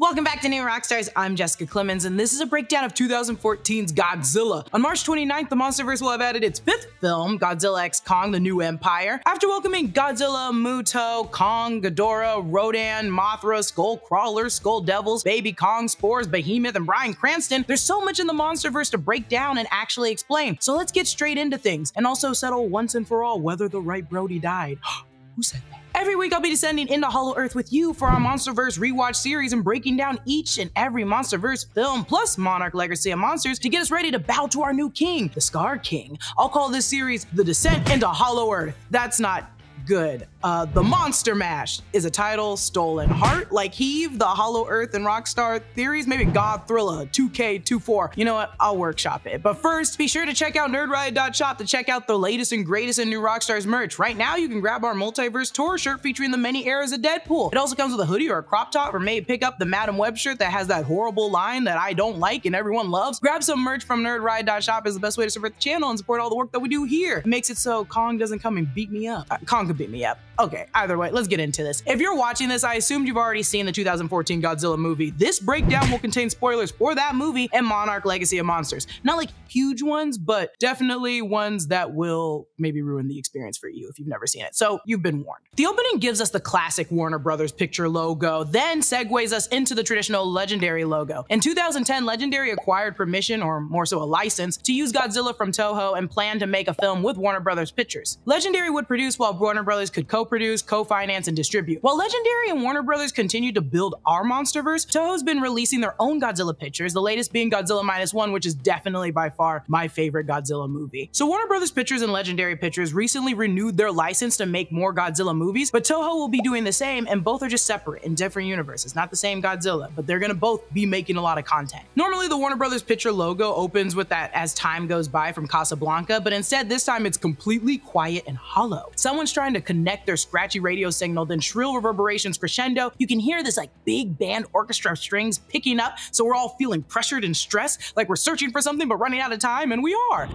Welcome back to New Rockstars. I'm Jessica Clemons, and this is a breakdown of 2014's Godzilla. On March 29th, the Monsterverse will have added its fifth film, Godzilla x Kong: The New Empire. After welcoming Godzilla, Muto, Kong, Ghidorah, Rodan, Mothra, Skullcrawler, Skull Devils, Baby Kong, Spores, Behemoth, and Bryan Cranston, there's so much in the Monsterverse to break down and actually explain. So let's get straight into things and also settle once and for all whether the right Brody died. Who said that? Every week, I'll be descending into Hollow Earth with you for our Monsterverse rewatch series and breaking down each and every Monsterverse film, plus Monarch Legacy of Monsters, to get us ready to bow to our new king, the Scar King. I'll call this series The Descent into Hollow Earth. That's not good. Uh, the Monster Mash is a title stolen. Heart, like Heave, the Hollow Earth and Rockstar theories, maybe God Thriller, 2K24. You know what? I'll workshop it. But first, be sure to check out nerdriot.shop to check out the latest and greatest in new Rockstars merch. Right now, you can grab our Multiverse Tour shirt featuring the many eras of Deadpool. It also comes with a hoodie or a crop top, or maybe pick up the Madam Web shirt that has that horrible line that I don't like and everyone loves. Grab some merch from nerdriot.shop is the best way to support the channel and support all the work that we do here. It makes it so Kong doesn't come and beat me up. Uh, Kong could beat me up. Okay, either way, let's get into this. If you're watching this, I assumed you've already seen the 2014 Godzilla movie. This breakdown will contain spoilers for that movie and Monarch Legacy of Monsters. Not like huge ones, but definitely ones that will maybe ruin the experience for you if you've never seen it. So you've been warned. The opening gives us the classic Warner Brothers picture logo, then segues us into the traditional Legendary logo. In 2010, Legendary acquired permission, or more so a license, to use Godzilla from Toho and planned to make a film with Warner Brothers Pictures. Legendary would produce while Warner Brothers could co-produce, co-finance, and distribute. While Legendary and Warner Brothers continue to build our MonsterVerse, Toho's been releasing their own Godzilla pictures, the latest being Godzilla Minus One, which is definitely by far my favorite Godzilla movie. So Warner Brothers Pictures and Legendary Pictures recently renewed their license to make more Godzilla movies, but Toho will be doing the same, and both are just separate in different universes. Not the same Godzilla, but they're gonna both be making a lot of content. Normally, the Warner Brothers picture logo opens with that as time goes by from Casablanca, but instead this time it's completely quiet and hollow. Someone's trying to connect their scratchy radio signal, then shrill reverberations crescendo. You can hear this like big band orchestra strings picking up, so we're all feeling pressured and stressed, like we're searching for something but running out of time, and we are.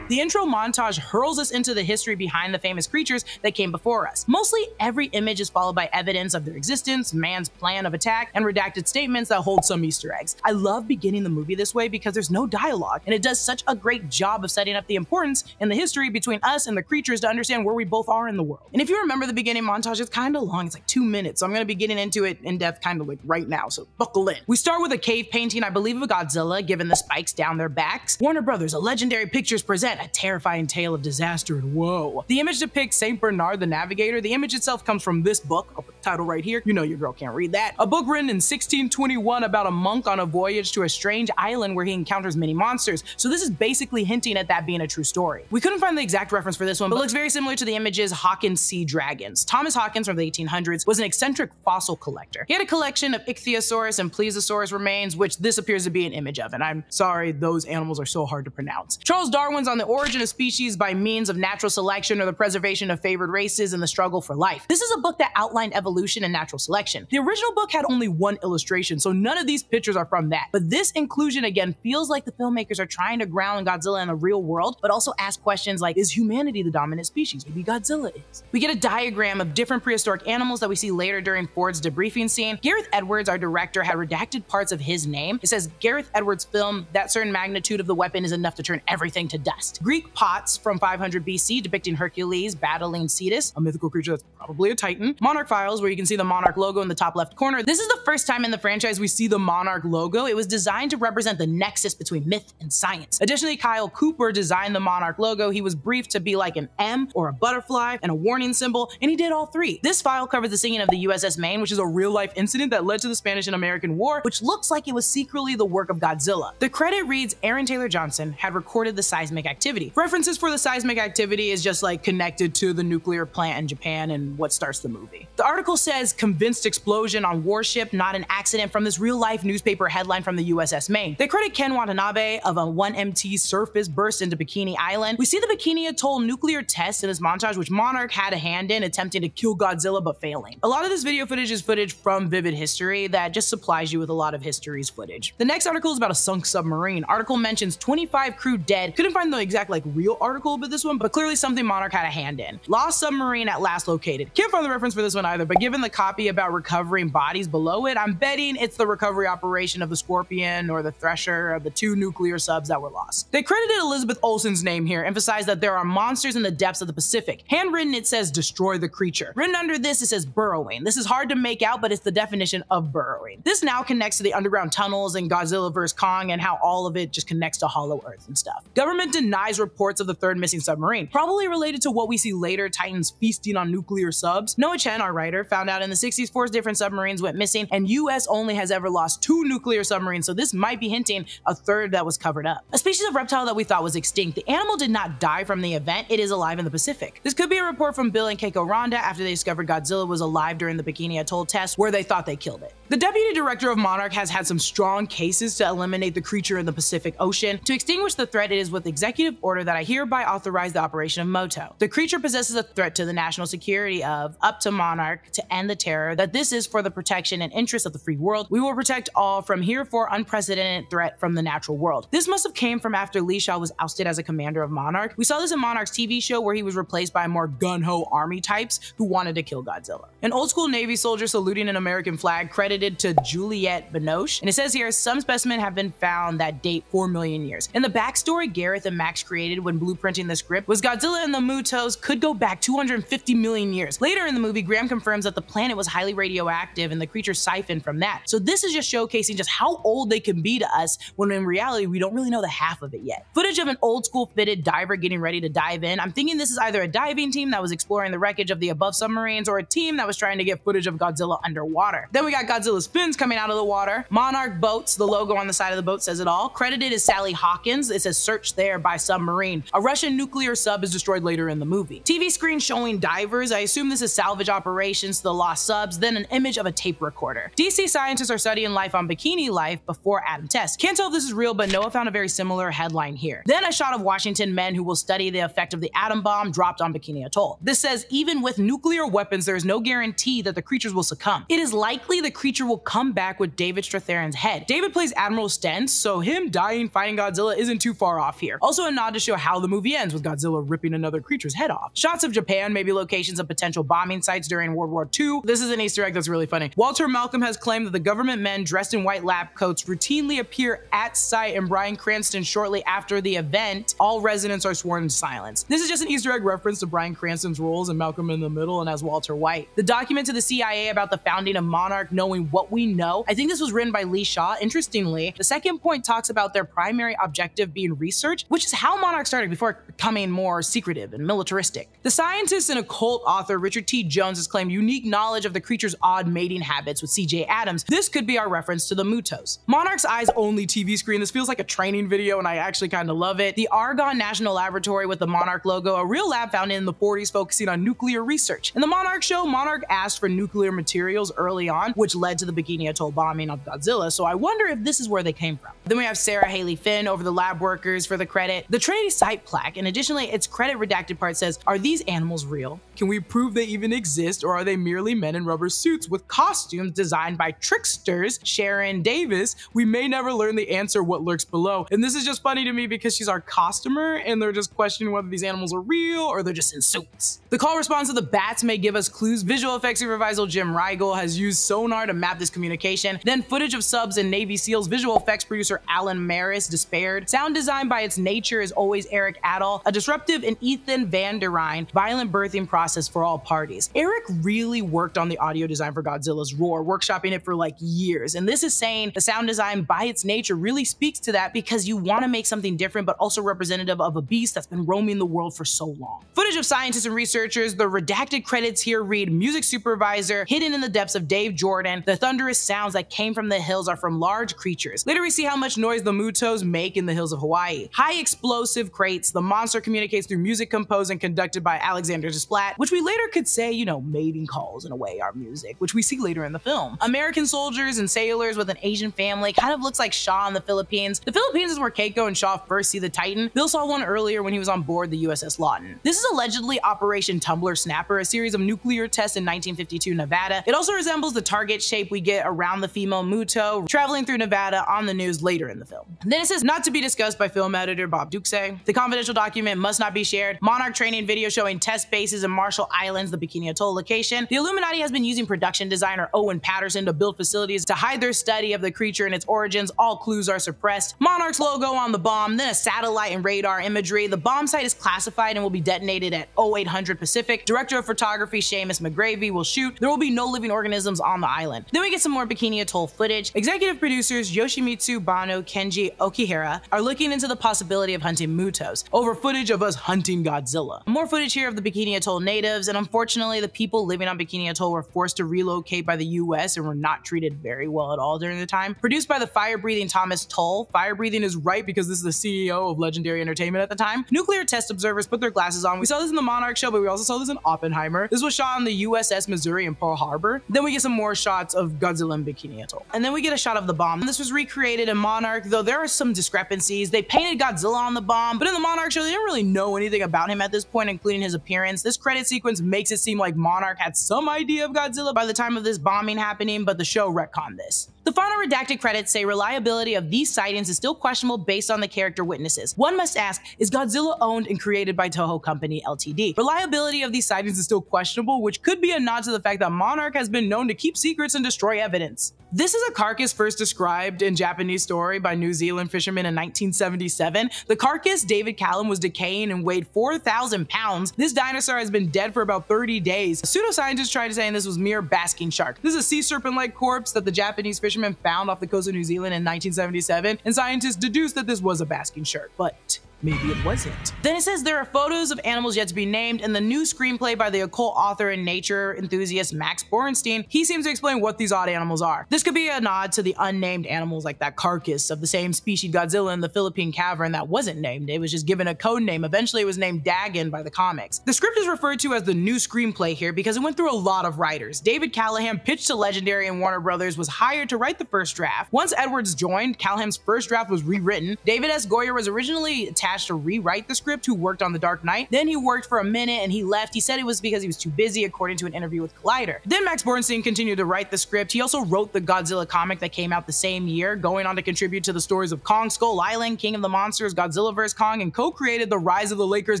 The intro montage hurls us into the history behind the famous creatures that came before us. Mostly every image is followed by evidence of their existence, man's plan of attack, and redacted statements that hold some Easter eggs. I love beginning the movie this way because there's no dialogue, and it does such a great job of setting up the importance in the history between us and the creatures to understand where we both are in the world. And if you remember the beginning montage, it's kind of long, it's like two minutes, so I'm gonna be getting into it in depth kind of like right now, so buckle in. We start with a cave painting, I believe, of Godzilla, given the spikes down their backs. Warner Brothers, a legendary pictures present a terrifying tale of disaster and woe. The image depicts St. Brendan the Navigator. The image itself comes from this book, title right here. You know your girl can't read that. A book written in 1621 about a monk on a voyage to a strange island where he encounters many monsters. So this is basically hinting at that being a true story. We couldn't find the exact reference for this one, but looks very similar to the images Hawkins sea dragons. Thomas Hawkins from the 1800s was an eccentric fossil collector. He had a collection of Ichthyosaurus and Plesiosaurus remains, which this appears to be an image of, and I'm sorry, those animals are so hard to pronounce. Charles Darwin's on the origin of species by means of natural selection or the preservation of favored races and the struggle for life. This is a book that outlined evolution and natural selection. The original book had only one illustration, so none of these pictures are from that. But this inclusion again feels like the filmmakers are trying to ground Godzilla in the real world, but also ask questions like, is humanity the dominant species? Maybe Godzilla is. We get a diagram of different prehistoric animals that we see later during Ford's debriefing scene. Gareth Edwards, our director, had redacted parts of his name. It says Gareth Edwards' film, that certain magnitude of the weapon is enough to turn everything to dust. Greek pots from 500 BC depicting Hercules battling Cetus, a mythical creature that's probably a titan. Monarch files, where you can see the Monarch logo in the top left corner. This is the first time in the franchise we see the Monarch logo. It was designed to represent the nexus between myth and science. Additionally, Kyle Cooper designed the Monarch logo. He was briefed to be like an M or a butterfly and a warning symbol, and he did all three. This file covers the sinking of the USS Maine, which is a real life incident that led to the Spanish and American War, which looks like it was secretly the work of Godzilla. The credit reads Aaron Taylor Johnson had recorded the seismic activity. References for the seismic activity is just like connected to the nuclear plant in Japan and what starts the movie. The article article says convinced explosion on warship, not an accident from this real life newspaper headline from the USS Maine. They credit Ken Watanabe of a 1MT surface burst into Bikini Island. We see the Bikini Atoll nuclear test in this montage, which Monarch had a hand in, attempting to kill Godzilla but failing. A lot of this video footage is footage from Vivid History that just supplies you with a lot of history's footage. The next article is about a sunk submarine. Article mentions 25 crew dead. Couldn't find the exact like real article about this one, but clearly something Monarch had a hand in. Lost submarine at last located. Can't find the reference for this one either, but given the copy about recovering bodies below it, I'm betting it's the recovery operation of the Scorpion or the Thresher of the two nuclear subs that were lost. They credited Elizabeth Olsen's name here, emphasized that there are monsters in the depths of the Pacific. Handwritten, it says destroy the creature. Written under this, it says burrowing. This is hard to make out, but it's the definition of burrowing. This now connects to the underground tunnels and Godzilla vs. Kong and how all of it just connects to Hollow Earth and stuff. Government denies reports of the third missing submarine, probably related to what we see later Titans feasting on nuclear subs. Noah Chen, our writer, found out in the 60s four different submarines went missing, and US only has ever lost two nuclear submarines, so this might be hinting a third that was covered up. A species of reptile that we thought was extinct, the animal did not die from the event, it is alive in the Pacific. This could be a report from Bill and Keiko Randa after they discovered Godzilla was alive during the Bikini Atoll test, where they thought they killed it. The deputy director of Monarch has had some strong cases to eliminate the creature in the Pacific Ocean. To extinguish the threat, it is with executive order that I hereby authorize the operation of MUTO. The creature possesses a threat to the national security of up to Monarch to end the terror, that this is for the protection and interest of the free world. We will protect all from here for unprecedented threat from the natural world. This must have came from after Lee Shaw was ousted as a commander of Monarch. We saw this in Monarch's TV show where he was replaced by more gun-ho army types who wanted to kill Godzilla. An old school Navy soldier saluting an American flag credited to Juliette Binoche. And it says here, some specimens have been found that date 4 million years. In the backstory Gareth and Max created when blueprinting the script was Godzilla and the Mutos could go back 250 million years. Later in the movie, Graham confirms that the planet was highly radioactive and the creature siphoned from that. So this is just showcasing just how old they can be to us when in reality we don't really know the half of it yet. Footage of an old school fitted diver getting ready to dive in. I'm thinking this is either a diving team that was exploring the wreckage of the above submarines or a team that was trying to get footage of Godzilla underwater. Then we got Godzilla's fins coming out of the water. Monarch Boats, the logo on the side of the boat says it all. Credited is Sally Hawkins. It says search there by submarine. A Russian nuclear sub is destroyed later in the movie. TV screen showing divers. I assume this is salvage operations to the lost subs. Then an image of a tape recorder. DC scientists are studying life on Bikini Life before Atom Test. Can't tell if this is real, but Noah found a very similar headline here. Then a shot of Washington men who will study the effect of the atom bomb dropped on Bikini Atoll. This says even with nuclear weapons, there is no guarantee that the creatures will succumb. It is likely the creature will come back with David Strathairn's head. David plays Admiral Stenz, so him dying fighting Godzilla isn't too far off here. Also a nod to show how the movie ends with Godzilla ripping another creature's head off. Shots of Japan, maybe locations of potential bombing sites during World War II. This is an Easter egg that's really funny. Walter Malcolm has claimed that the government men dressed in white lab coats routinely appear at site and Bryan Cranston shortly after the event, all residents are sworn in silence. This is just an Easter egg reference to Bryan Cranston's roles in Malcolm in the Middle and as Walter White. The document to the CIA about the founding of Monarch knowing what we know, I think this was written by Lee Shaw. Interestingly, the second point talks about their primary objective being research, which is how Monarch started before becoming more secretive and militaristic. The scientist and occult author Richard T. Jones has claimed unique knowledge of the creature's odd mating habits with CJ Adams. This could be our reference to the Mutos. Monarch's Eyes only TV screen. This feels like a training video and I actually kind of love it. The Argonne National Laboratory with the Monarch logo, a real lab founded in the 40s focusing on nuclear research. In the Monarch show, Monarch asked for nuclear materials early on, which led to the Bikini Atoll bombing of Godzilla, so I wonder if this is where they came from. Then we have Sarah Halley Finn over the lab workers for the credit. The Trinity site plaque, and additionally, its credit redacted part says, are these animals real? Can we prove they even exist, or are they merely men in rubber suits with costumes designed by tricksters, Sharon Davis? We may never learn the answer what lurks below. And this is just funny to me because she's our costumer and they're just questioning whether these animals are real or they're just in suits. The call response of the bats may give us clues. Visual effects supervisor Jim Rygiel has used sonar to map this communication. Then footage of subs and Navy SEALs. Visual effects producer Allen Maris despaired. Sound design by its nature is always Erik Aadahl, a disruptive and Ethan Van der Ryn violent birthing process for all parties. Eric really worked on the audio design for Godzilla's Roar, workshopping it for like years. And this is saying the sound design by its nature really speaks to that because you want to make something different, but also representative of a beast that's been roaming the world for so long. Footage of scientists and researchers, the redacted credits here read music supervisor, hidden in the depths of Dave Jordan. The thunderous sounds that came from the hills are from large creatures. Later we see how much noise the Mutos make in the hills of Hawaii. High explosive crates, the monster communicates through music composed and conducted by Alexandre Desplat, which we later could say, you know, mating calls In a way, our music, which we see later in the film. American soldiers and sailors with an Asian family kind of looks like Shaw in the Philippines. The Philippines is where Keiko and Shaw first see the Titan. Bill saw one earlier when he was on board the USS Lawton. This is allegedly Operation Tumbler Snapper, a series of nuclear tests in 1952 Nevada. It also resembles the target shape we get around the female Muto traveling through Nevada on the news later in the film. Then it says not to be discussed by film editor Bob Ducsay. The confidential document must not be shared. Monarch training video showing test bases in Marshall Islands, the Bikini Atoll location. The Illuminati has been using production designer Owen Patterson to build facilities to hide their study of the creature and its origins. All clues are suppressed. Monarch's logo on the bomb, then a satellite and radar imagery. The bomb site is classified and will be detonated at 0800 Pacific. Director of photography Seamus McGarvey will shoot. There will be no living organisms on the island. Then we get some more Bikini Atoll footage. Executive producers Yoshimitsu Banno, Kenji Okuhira are looking into the possibility of hunting Mutos over footage of us hunting Godzilla. More footage here of the Bikini Atoll natives, and unfortunately, the people living on Bikini Atoll were forced to relocate by the US and were not treated very well at all during the time. Produced by the fire breathing Thomas Tull. Fire breathing is right because this is the CEO of Legendary Entertainment at the time. Nuclear test observers put their glasses on. We saw this in the Monarch show, but we also saw this in Oppenheimer. This was shot on the USS Missouri in Pearl Harbor. Then we get some more shots of Godzilla and Bikini Atoll. And then we get a shot of the bomb. This was recreated in Monarch, though there are some discrepancies. They painted Godzilla on the bomb, but in the Monarch show, they didn't really know anything about him at this point, including his appearance. This credit sequence makes it seem like Monarch had some idea of Godzilla by the time of this bombing happening, but the show retconned this. The final redacted credits say reliability of these sightings is still questionable based on the character witnesses. One must ask, is Godzilla owned and created by Toho Company Ltd? Reliability of these sightings is still questionable, which could be a nod to the fact that Monarch has been known to keep secrets and destroy evidence. This is a carcass first described in Japanese story by New Zealand fishermen in 1977. The carcass, David Callaham, was decaying and weighed 4,000 pounds. This dinosaur has been dead for about 30 days. Pseudoscientists tried to say this was mere basking shark. This is a sea serpent-like corpse that the Japanese fishermen found off the coast of New Zealand in 1977, and scientists deduced that this was a basking shark. But maybe it wasn't. Then it says there are photos of animals yet to be named, and the new screenplay by the occult author and nature enthusiast Max Borenstein, he seems to explain what these odd animals are. This could be a nod to the unnamed animals like that carcass of the same species Godzilla in the Philippine cavern that wasn't named. It was just given a code name. Eventually it was named Dagon by the comics. The script is referred to as the new screenplay here because it went through a lot of writers. David Callaham pitched to Legendary and Warner Brothers, was hired to write the first draft. Once Edwards joined, Callaham's first draft was rewritten. David S. Goyer was originally attached to rewrite the script who worked on The Dark Knight. Then he worked for a minute and he left. He said it was because he was too busy, according to an interview with Collider. Then Max Borenstein continued to write the script. He also wrote the Godzilla comic that came out the same year, going on to contribute to the stories of Kong Skull Island, King of the Monsters, Godzilla vs. Kong, and co-created The Rise of the Lakers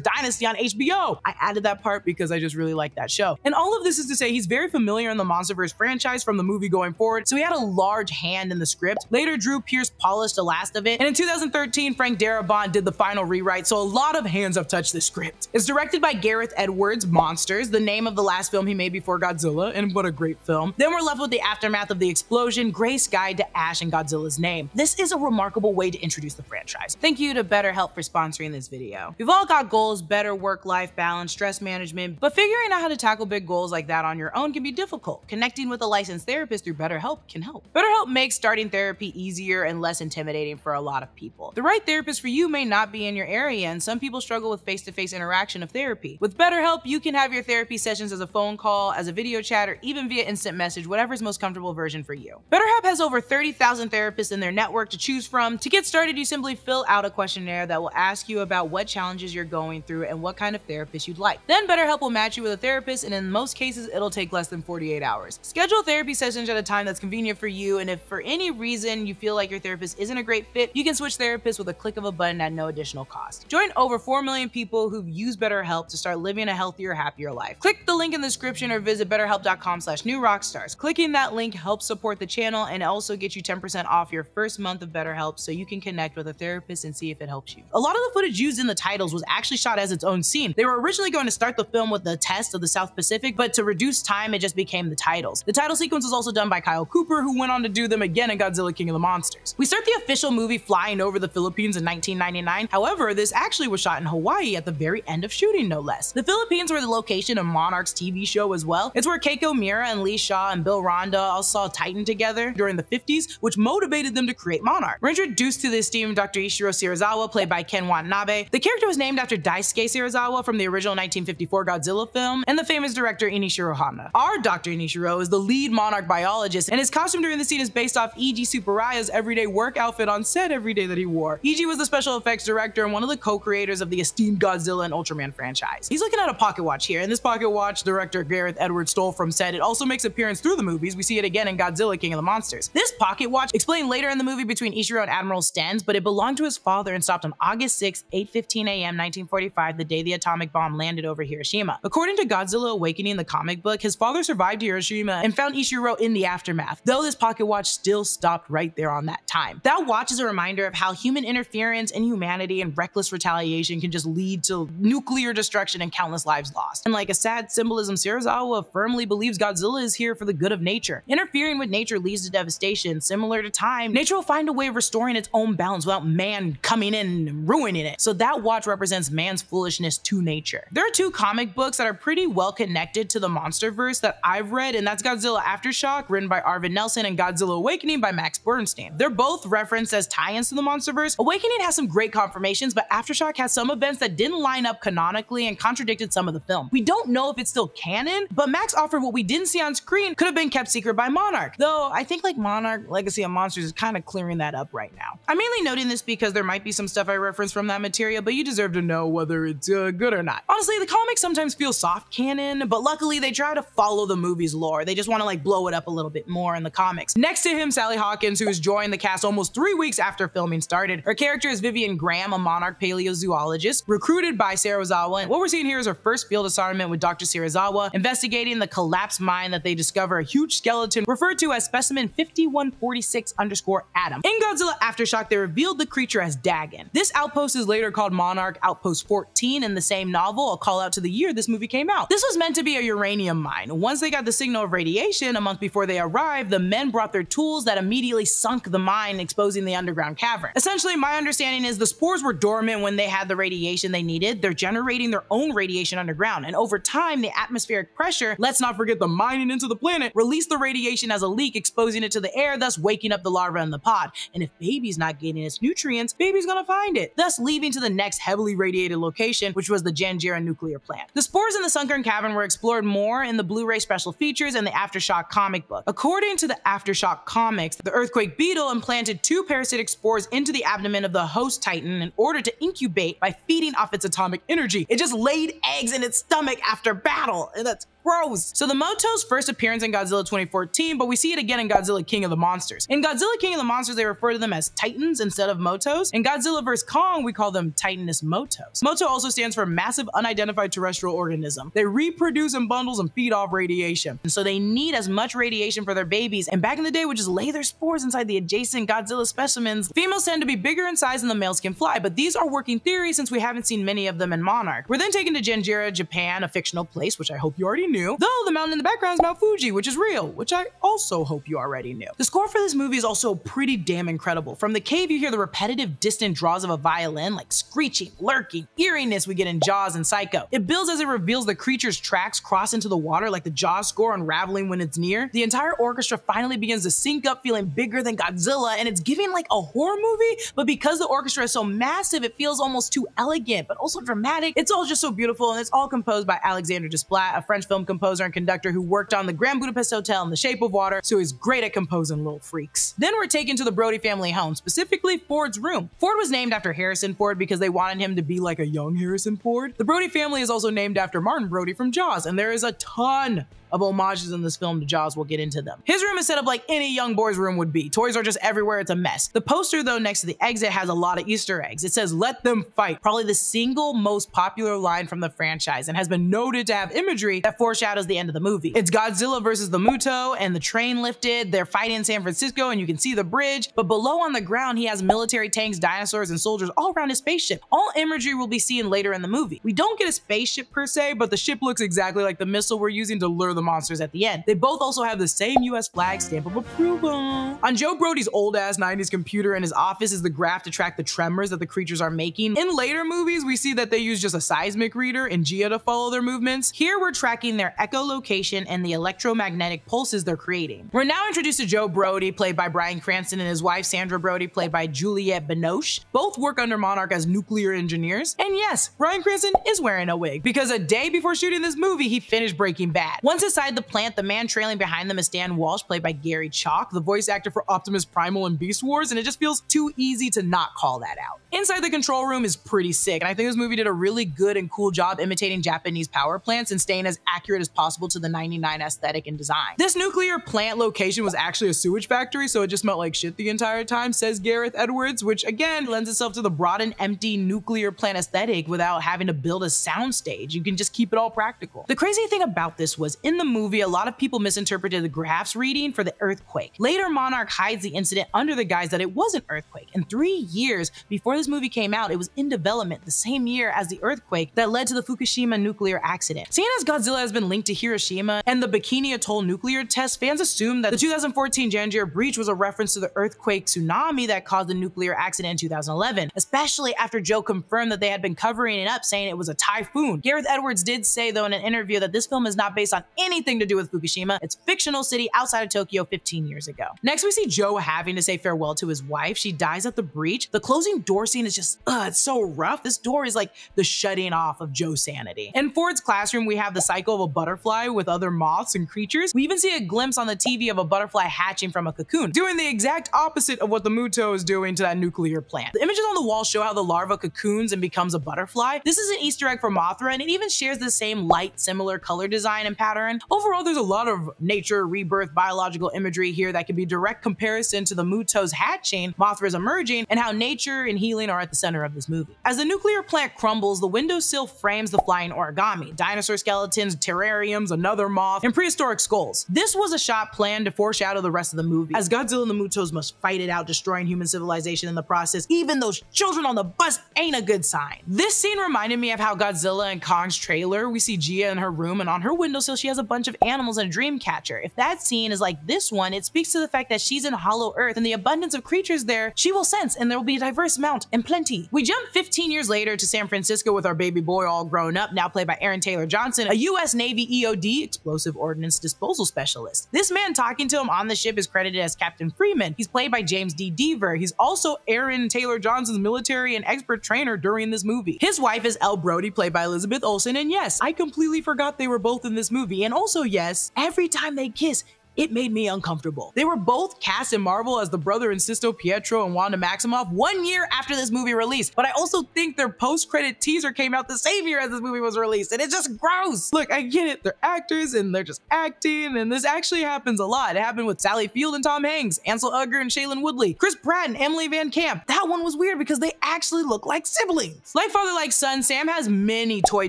Dynasty on HBO. I added that part because I just really like that show. And all of this is to say he's very familiar in the MonsterVerse franchise from the movie going forward, so he had a large hand in the script. Later, Drew Pearce polished the last of it, and in 2013, Frank Darabont did the final rewrite so a lot of hands have touched the script. It's directed by Gareth Edwards, Monsters, the name of the last film he made before Godzilla, and what a great film. Then we're left with the aftermath of the explosion, Grace Guide to Ash and Godzilla's name. This is a remarkable way to introduce the franchise. Thank you to BetterHelp for sponsoring this video. We've all got goals, better work-life balance, stress management, but figuring out how to tackle big goals like that on your own can be difficult. Connecting with a licensed therapist through BetterHelp can help. BetterHelp makes starting therapy easier and less intimidating for a lot of people. The right therapist for you may not be in your area and some people struggle with face-to-face interaction of therapy. With BetterHelp, you can have your therapy sessions as a phone call, as a video chat, or even via instant message, whatever's most comfortable version for you. BetterHelp has over 30,000 therapists in their network to choose from. To get started, you simply fill out a questionnaire that will ask you about what challenges you're going through and what kind of therapist you'd like. Then BetterHelp will match you with a therapist, and in most cases, it'll take less than 48 hours. Schedule therapy sessions at a time that's convenient for you, and if for any reason you feel like your therapist isn't a great fit, you can switch therapists with a click of a button at no additional cost. Join over 4 million people who've used BetterHelp to start living a healthier, happier life. Click the link in the description or visit betterhelp.com slash new rockstars. Clicking that link helps support the channel and also get you 10% off your first month of BetterHelp so you can connect with a therapist and see if it helps you. A lot of the footage used in the titles was actually shot as its own scene. They were originally going to start the film with the test of the South Pacific, but to reduce time, it just became the titles. The title sequence was also done by Kyle Cooper, who went on to do them again in Godzilla King of the Monsters. We start the official movie flying over the Philippines in 1999. However, However, this actually was shot in Hawaii at the very end of shooting, no less. The Philippines were the location of Monarch's TV show as well. It's where Keiko Miura and Lee Shaw and Bill Randa all saw Titan together during the 50s, which motivated them to create Monarch. We're introduced to this team Dr. Ishiro Serizawa, played by Ken Watanabe. The character was named after Daisuke Serizawa from the original 1954 Godzilla film and the famous director Inishiro Honda. Our Dr. Inishiro is the lead Monarch biologist, and his costume during the scene is based off Eiji Tsuburaya's everyday work outfit on set every day that he wore. Eiji was the special effects director and one of the co-creators of the esteemed Godzilla and Ultraman franchise. He's looking at a pocket watch here, and this pocket watch director Gareth Edwards stole from said It also makes appearance through the movies. We see it again in Godzilla King of the Monsters. This pocket watch explained later in the movie between Ishiro and Admiral Stenz, but it belonged to his father and stopped on August 6, 8:15 a.m. 1945, the day the atomic bomb landed over Hiroshima. According to Godzilla Awakening, the comic book, his father survived Hiroshima and found Ishiro in the aftermath, though this pocket watch still stopped right there on that time. That watch is a reminder of how human interference, inhumanity, and reckless retaliation can just lead to nuclear destruction and countless lives lost. And like a sad symbolism, Serizawa firmly believes Godzilla is here for the good of nature. Interfering with nature leads to devastation. Similar to time, nature will find a way of restoring its own balance without man coming in and ruining it. So that watch represents man's foolishness to nature. There are two comic books that are pretty well connected to the MonsterVerse that I've read, and that's Godzilla Aftershock, written by Arvid Nelson, and Godzilla Awakening by Max Borenstein. They're both referenced as tie-ins to the MonsterVerse. Awakening has some great confirmations, but Aftershock has some events that didn't line up canonically and contradicted some of the film. We don't know if it's still canon, but Max offered what we didn't see on screen could have been kept secret by Monarch. Though I think like Monarch Legacy of Monsters is kind of clearing that up right now. I'm mainly noting this because there might be some stuff I reference from that material, but you deserve to know whether it's uh, good or not. Honestly, the comics sometimes feel soft canon, but luckily they try to follow the movie's lore. They just want to like blow it up a little bit more in the comics. Next to him, Sally Hawkins, who has joined the cast almost three weeks after filming started. Her character is Vivian Graham, monarch paleozoologist, recruited by Serizawa. And what we're seeing here is her first field assignment with Dr. Serizawa, investigating the collapsed mine that they discover a huge skeleton referred to as specimen 5146 underscore Adam. In Godzilla Aftershock, they revealed the creature as Dagon. This outpost is later called Monarch Outpost 14 in the same novel, a call out to the year this movie came out. This was meant to be a uranium mine. Once they got the signal of radiation, a month before they arrived, the men brought their tools that immediately sunk the mine, exposing the underground cavern. Essentially, my understanding is the spores were dormant when they had the radiation they needed. They're generating their own radiation underground, and over time, the atmospheric pressure, let's not forget the mining into the planet, released the radiation as a leak, exposing it to the air, thus waking up the larva in the pod. And if baby's not getting its nutrients, baby's gonna find it, thus leaving to the next heavily radiated location, which was the Janjira nuclear plant. The spores in the sunken cavern were explored more in the Blu-ray special features and the Aftershock comic book. According to the Aftershock comics, the earthquake beetle implanted two parasitic spores into the abdomen of the host titan in to incubate by feeding off its atomic energy. It just laid eggs in its stomach after battle, and that's gross. So the Muto's first appearance in Godzilla 2014, but we see it again in Godzilla King of the Monsters. In Godzilla King of the Monsters, they refer to them as Titans instead of Mutos. In Godzilla vs. Kong, we call them Titanus Mutos. Muto also stands for Massive Unidentified Terrestrial Organism. They reproduce in bundles and feed off radiation. And so they need as much radiation for their babies, and back in the day would just lay their spores inside the adjacent Godzilla specimens. Females tend to be bigger in size than the males can fly, but these are working theories since we haven't seen many of them in Monarch. We're then taken to Janjira, Japan, a fictional place, which I hope you already knew, though the mountain in the background is Mount Fuji, which is real, which I also hope you already knew. The score for this movie is also pretty damn incredible. From the cave, you hear the repetitive, distant draws of a violin, like screeching, lurking, eeriness we get in Jaws and Psycho. It builds as it reveals the creature's tracks cross into the water, like the Jaws score unraveling when it's near. The entire orchestra finally begins to sync up, feeling bigger than Godzilla, and it's giving like a horror movie, but because the orchestra is so massive, it feels almost too elegant, but also dramatic. It's all just so beautiful, and it's all composed by Alexandre Desplat, a French film composer and conductor who worked on the Grand Budapest Hotel and The Shape of Water, so he's great at composing little freaks. Then we're taken to the Brody family home, specifically Ford's room. Ford was named after Harrison Ford because they wanted him to be like a young Harrison Ford. The Brody family is also named after Martin Brody from Jaws, and there is a ton of homages in this film to Jaws. We'll get into them. His room is set up like any young boy's room would be. Toys are just everywhere. It's a mess. The poster, though, next to the exit has a lot of Easter eggs. It says, let them fight. Probably the single most popular line from the franchise and has been noted to have imagery that foreshadows the end of the movie. It's Godzilla versus the Muto and the train lifted. They're fighting in San Francisco and you can see the bridge. But below on the ground, he has military tanks, dinosaurs, and soldiers all around his spaceship. All imagery we'll be seeing later in the movie. We don't get a spaceship per se, but the ship looks exactly like the missile we're using to lure the monsters at the end. They both also have the same US flag stamp of approval. On Joe Brody's old ass 90s computer in his office is the graph to track the tremors that the creatures are making. In later movies, we see that they use just a seismic reader and Jia to follow their movements. Here we're tracking their echolocation and the electromagnetic pulses they're creating. We're now introduced to Joe Brody, played by Bryan Cranston, and his wife Sandra Brody, played by Juliette Binoche. Both work under Monarch as nuclear engineers. And yes, Bryan Cranston is wearing a wig because a day before shooting this movie, he finished Breaking Bad. Once inside the plant, the man trailing behind them is Dan Walsh, played by Gary Chalk, the voice actor for Optimus Primal and Beast Wars, and it just feels too easy to not call that out. Inside the control room is pretty sick, and I think this movie did a really good and cool job imitating Japanese power plants and staying as accurate as possible to the 99 aesthetic and design. This nuclear plant location was actually a sewage factory, so it just smelled like shit the entire time, says Gareth Edwards, which again lends itself to the broad and empty nuclear plant aesthetic without having to build a soundstage. You can just keep it all practical. The crazy thing about this was in the movie, a lot of people misinterpreted the graphs reading for the earthquake. Later, Monarch hides the incident under the guise that it was an earthquake. And three years before this movie came out, it was in development the same year as the earthquake that led to the Fukushima nuclear accident. Seeing as Godzilla has been linked to Hiroshima and the Bikini Atoll nuclear test, fans assume that the 2014 Janjira breach was a reference to the earthquake tsunami that caused the nuclear accident in 2011, especially after Joe confirmed that they had been covering it up, saying it was a typhoon. Gareth Edwards did say, though, in an interview that this film is not based on anything to do with Fukushima. It's fictional city outside of Tokyo 15 years ago. Next, we see Joe having to say farewell to his wife. She dies at the breach. The closing door scene is just, ugh, it's so rough. This door is like the shutting off of Joe's sanity. In Ford's classroom, we have the cycle of a butterfly with other moths and creatures. We even see a glimpse on the TV of a butterfly hatching from a cocoon, doing the exact opposite of what the Muto is doing to that nuclear plant. The images on the wall show how the larva cocoons and becomes a butterfly. This is an Easter egg for Mothra, and it even shares the same light, similar color design and pattern. Overall, there's a lot of nature, rebirth, biological imagery here that can be direct comparison to the Muto's hatching, Mothra's emerging, and how nature and healing are at the center of this movie. As the nuclear plant crumbles, the windowsill frames the flying origami, dinosaur skeletons, terrariums, another moth, and prehistoric skulls. This was a shot planned to foreshadow the rest of the movie, as Godzilla and the Mutos must fight it out, destroying human civilization in the process. Even those children on the bus ain't a good sign. This scene reminded me of how Godzilla and Kong's trailer, we see Jia in her room, and on her windowsill, she has a bunch of animals and a dream catcher. If that scene is like this one, it speaks to the fact that she's in Hollow Earth and the abundance of creatures there, she will sense, and there will be a diverse amount and plenty. We jump 15 years later to San Francisco with our baby boy all grown up, now played by Aaron Taylor Johnson, a US Navy EOD, Explosive Ordnance Disposal Specialist. This man talking to him on the ship is credited as Captain Freeman. He's played by James D. Dever. He's also Aaron Taylor Johnson's military and expert trainer during this movie. His wife is Elle Brody, played by Elizabeth Olsen, and yes, I completely forgot they were both in this movie. And also, yes, every time they kiss, it made me uncomfortable. They were both cast in Marvel as the brother and sister Pietro and Wanda Maximoff one year after this movie released, but I also think their post-credit teaser came out the same year as this movie was released, and it's just gross. Look, I get it, they're actors and they're just acting, and this actually happens a lot. It happened with Sally Field and Tom Hanks, Ansel Elgort and Shailene Woodley, Chris Pratt and Emily Van Camp. That one was weird because they actually look like siblings. Like father, like son, Sam has many toy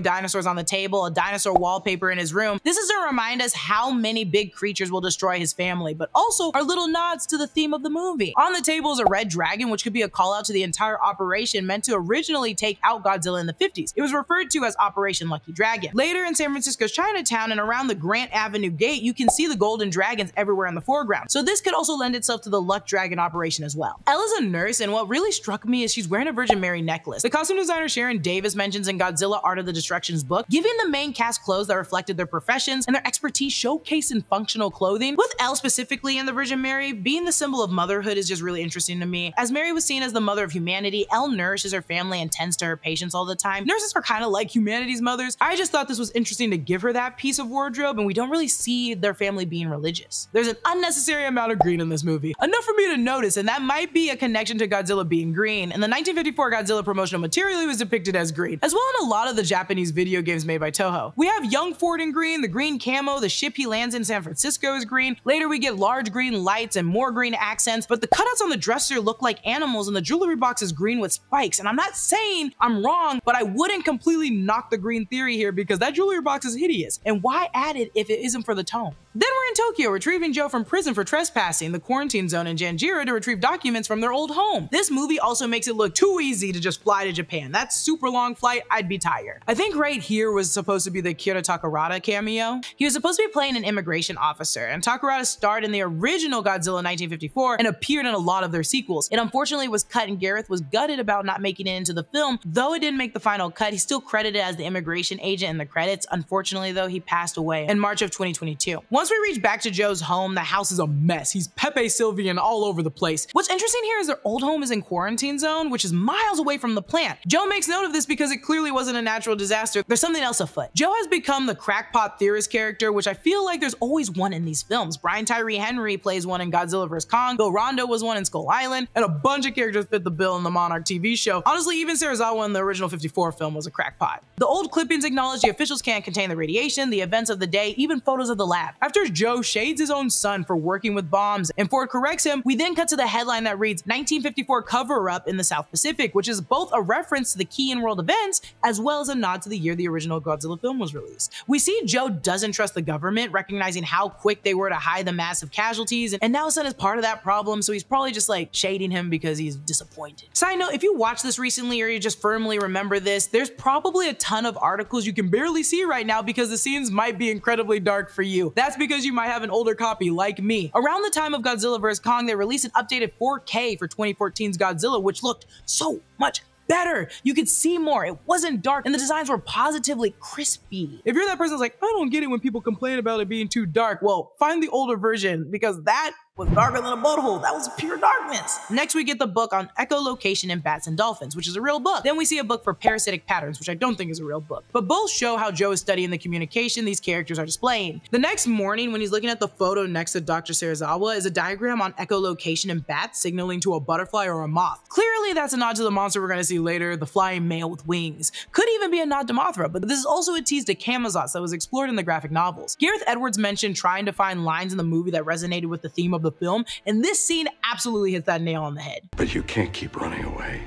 dinosaurs on the table, a dinosaur wallpaper in his room. This is to remind us how many big creatures will destroy his family, but also are little nods to the theme of the movie. On the table is a red dragon, which could be a call out to the entire operation meant to originally take out Godzilla in the 50s. It was referred to as Operation Lucky Dragon. Later in San Francisco's Chinatown and around the Grant Avenue gate, you can see the golden dragons everywhere in the foreground. So this could also lend itself to the Luck Dragon operation as well. Ella's a nurse, and what really struck me is she's wearing a Virgin Mary necklace. The costume designer Sharon Davis mentions in Godzilla Art of the Destruction's book, giving the main cast clothes that reflected their professions and their expertise showcased in functional clothing. With Elle specifically in the Virgin Mary, being the symbol of motherhood is just really interesting to me. As Mary was seen as the mother of humanity, Elle nourishes her family and tends to her patients all the time. Nurses are kind of like humanity's mothers. I just thought this was interesting to give her that piece of wardrobe, and we don't really see their family being religious. There's an unnecessary amount of green in this movie, enough for me to notice, and that might be a connection to Godzilla being green. In the 1954 Godzilla promotional material, he was depicted as green, as well in a lot of the Japanese video games made by Toho. We have young Ford in green, the green camo, the ship he lands in San Francisco is green. Later, we get large green lights and more green accents, but the cutouts on the dresser look like animals and the jewelry box is green with spikes. And I'm not saying I'm wrong, but I wouldn't completely knock the green theory here because that jewelry box is hideous. And why add it if it isn't for the tone? Then we're in Tokyo, retrieving Joe from prison for trespassing, the quarantine zone in Janjira to retrieve documents from their old home. This movie also makes it look too easy to just fly to Japan. That's super long flight, I'd be tired. I think right here was supposed to be the Akira Takarada cameo. He was supposed to be playing an immigration officer, and Takarada starred in the original Godzilla 1954 and appeared in a lot of their sequels. It unfortunately was cut and Gareth was gutted about not making it into the film. Though it didn't make the final cut, he's still credited as the immigration agent in the credits. Unfortunately though, he passed away in March of 2022. Once we reach back to Joe's home, the house is a mess. He's Pepe Silvia all over the place. What's interesting here is their old home is in quarantine zone, which is miles away from the plant. Joe makes note of this because it clearly wasn't a natural disaster. There's something else afoot. Joe has become the crackpot theorist character, which I feel like there's always one in these films. Brian Tyree Henry plays one in Godzilla vs. Kong, Bill Randa was one in Skull Island, and a bunch of characters fit the bill in the Monarch TV show. Honestly, even Serizawa in the original 54 film was a crackpot. The old clippings acknowledge the officials can't contain the radiation, the events of the day, even photos of the lab. After Joe shades his own son for working with bombs and Ford corrects him, we then cut to the headline that reads 1954 cover-up in the South Pacific, which is both a reference to the key in world events as well as a nod to the year the original Godzilla film was released. We see Joe doesn't trust the government, recognizing how quick they were to hide the massive casualties, and now his son is part of that problem, so he's probably just like shading him because he's disappointed. Side note, if you watched this recently or you just firmly remember this, there's probably a ton of articles you can barely see right now because the scenes might be incredibly dark for you. That's because you might have an older copy like me. Around the time of Godzilla vs. Kong, they released an updated 4K for 2014's Godzilla, which looked so much better. You could see more. It wasn't dark and the designs were positively crispy. If you're that person that's like, I don't get it when people complain about it being too dark, well, find the older version because that was darker than a butthole. That was pure darkness. Next, we get the book on echolocation in bats and dolphins, which is a real book. Then we see a book for parasitic patterns, which I don't think is a real book. But both show how Joe is studying the communication these characters are displaying. The next morning, when he's looking at the photo next to Dr. Serizawa, is a diagram on echolocation in bats signaling to a butterfly or a moth. Clearly, that's a nod to the monster we're to see later, the flying male with wings. Could even be a nod to Mothra, but this is also a tease to Camazotz that was explored in the graphic novels. Gareth Edwards mentioned trying to find lines in the movie that resonated with the theme of the film, and this scene absolutely hits that nail on the head. But you can't keep running away.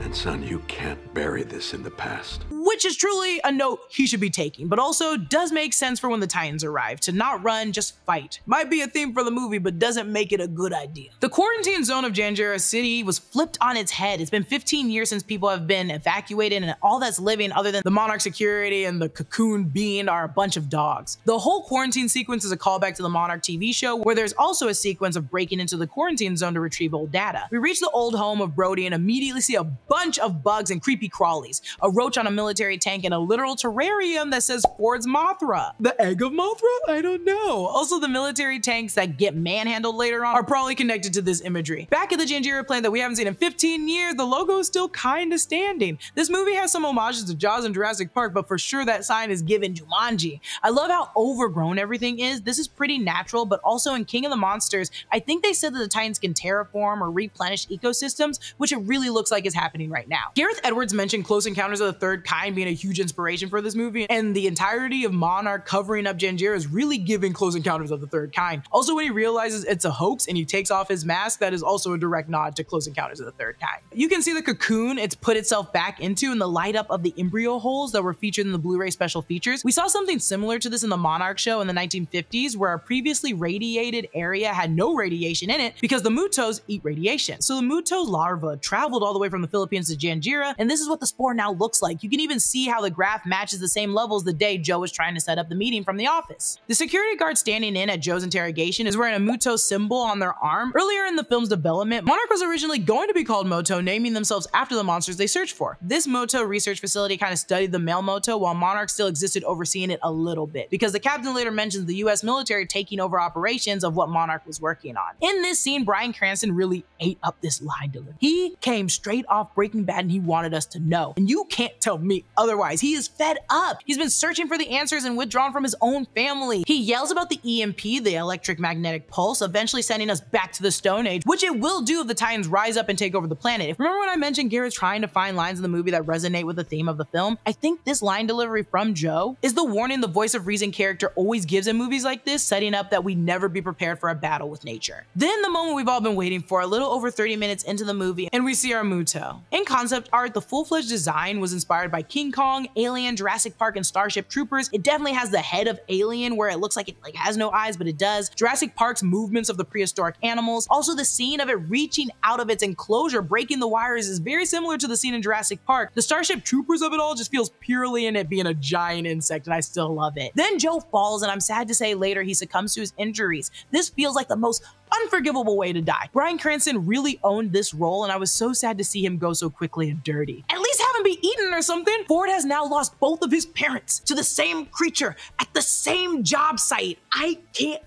And son, you can't bury this in the past. Which is truly a note he should be taking, but also does make sense for when the Titans arrive. To not run, just fight. Might be a theme for the movie, but doesn't make it a good idea. The quarantine zone of Janjira City was flipped on its head. It's been 15 years since people have been evacuated, and all that's living other than the Monarch security and the cocoon being are a bunch of dogs. The whole quarantine sequence is a callback to the Monarch TV show, where there's also a sequence of breaking into the quarantine zone to retrieve old data. We reach the old home of Brody and immediately see a bunch of bugs and creepy crawlies, a roach on a military tank, and a literal terrarium that says Ford's Mothra. The egg of Mothra? I don't know. Also, the military tanks that get manhandled later on are probably connected to this imagery. Back at the Janjira plant that we haven't seen in 15 years, the logo is still kinda standing. This movie has some homages to Jaws and Jurassic Park, but for sure that sign is given Jumanji. I love how overgrown everything is. This is pretty natural, but also in King of the Monsters, I think they said that the Titans can terraform or replenish ecosystems, which it really looks like is happening right now. Gareth Edwards mentioned Close Encounters of the Third Kind being a huge inspiration for this movie, and the entirety of Monarch covering up Janjira is really giving Close Encounters of the Third Kind. Also, when he realizes it's a hoax and he takes off his mask, that is also a direct nod to Close Encounters of the Third Kind. You can see the cocoon it's put itself back into in the light up of the embryo holes that were featured in the Blu-ray special features. We saw something similar to this in the Monarch show in the 1950s, where a previously radiated area had no radiation in it because the Mutos eat radiation. So the Muto larva traveled all the way from the Philippines to Janjira, and this is what the spore now looks like. You can even see how the graph matches the same levels the day Joe was trying to set up the meeting from the office. The security guard standing in at Joe's interrogation is wearing a Muto symbol on their arm. Earlier in the film's development, Monarch was originally going to be called Muto, naming themselves after the monsters they searched for. This Muto research facility kind of studied the male Muto while Monarch still existed overseeing it a little bit, because the captain later mentions the US military taking over operations of what Monarch was working on. In this scene, Bryan Cranston really ate up this line delivery. He came straight off Breaking Bad and he wanted us to know. And you can't tell me otherwise. He is fed up. He's been searching for the answers and withdrawn from his own family. He yells about the EMP, the electric magnetic pulse, eventually sending us back to the Stone Age, which it will do if the Titans rise up and take over the planet. If remember when I mentioned Gareth trying to find lines in the movie that resonate with the theme of the film? I think this line delivery from Joe is the warning the voice of reason character always gives in movies like this, setting up that we never be prepared for a battle with nature. Then the moment we've all been waiting for, a little over 30 minutes into the movie, and we see our Muto. In concept art, the full-fledged design was inspired by King Kong, Alien, Jurassic Park, and Starship Troopers. It definitely has the head of Alien where it looks like it like has no eyes, but it does. Jurassic Park's movements of the prehistoric animals. Also, the scene of it reaching out of its enclosure, breaking the wires is very similar to the scene in Jurassic Park. The Starship Troopers of it all just feels purely in it being a giant insect, and I still love it. Then Joe falls, and I'm sad to say later he succumbs to his injuries. This feels like the most unforgivable way to die. Bryan Cranston really owned this role, and I was so sad to see him go so quickly and dirty. At least have him be eaten or something. Ford has now lost both of his parents to the same creature at the same job site. I can't.